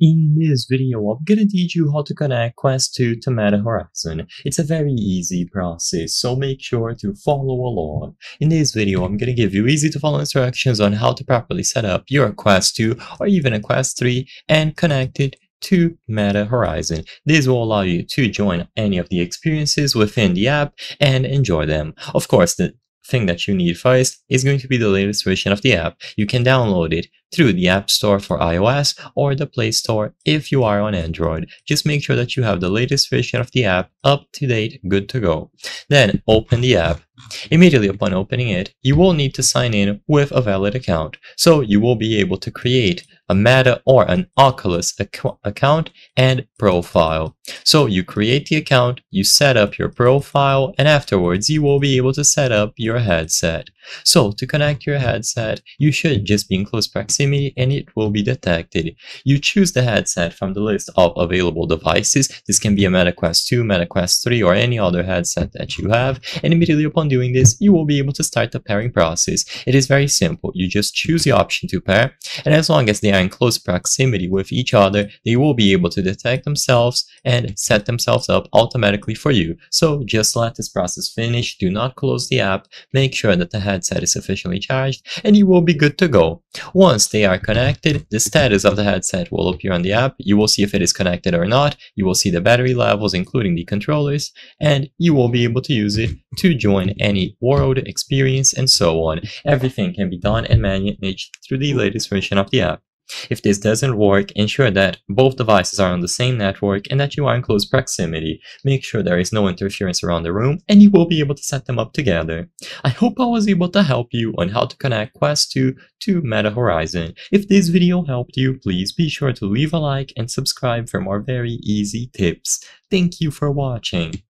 In this video, I'm gonna teach you how to connect Quest 2 to Meta Horizon. It's a very easy process, so make sure to follow along. In this video, I'm gonna give you easy to follow instructions on how to properly set up your Quest 2 or even a Quest 3 and connect it to Meta Horizon. This will allow you to join any of the experiences within the app and enjoy them. Of course, the thing that you need first is going to be the latest version of the app. You can download it through the App Store for iOS or the Play Store if you are on Android. Just make sure that you have the latest version of the app up to date, good to go. Then open the app. Immediately upon opening it, you will need to sign in with a valid account. So you will be able to create a Meta or an Oculus ac account and profile. So you create the account, you set up your profile, and afterwards you will be able to set up your headset. So to connect your headset, you should just be in close proximity and it will be detected. You choose the headset from the list of available devices. This can be a MetaQuest 2, MetaQuest 3, or any other headset that you have. And immediately upon doing this, you will be able to start the pairing process. It is very simple. You just choose the option to pair, and as long as they are in close proximity with each other, they will be able to detect themselves and set themselves up automatically for you. So just let this process finish. Do not close the app. Make sure that the headset is sufficiently charged and you will be good to go. Once they are connected, the status of the headset will appear on the app. You will see if it is connected or not. You will see the battery levels, including the controllers, and you will be able to use it to join any world experience and so on. Everything can be done and managed through the latest version of the app. If this doesn't work, ensure that both devices are on the same network and that you are in close proximity. Make sure there is no interference around the room and you will be able to set them up together. I hope I was able to help you on how to connect Quest 2 to Meta Horizon. If this video helped you, please be sure to leave a like and subscribe for more very easy tips. Thank you for watching.